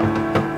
you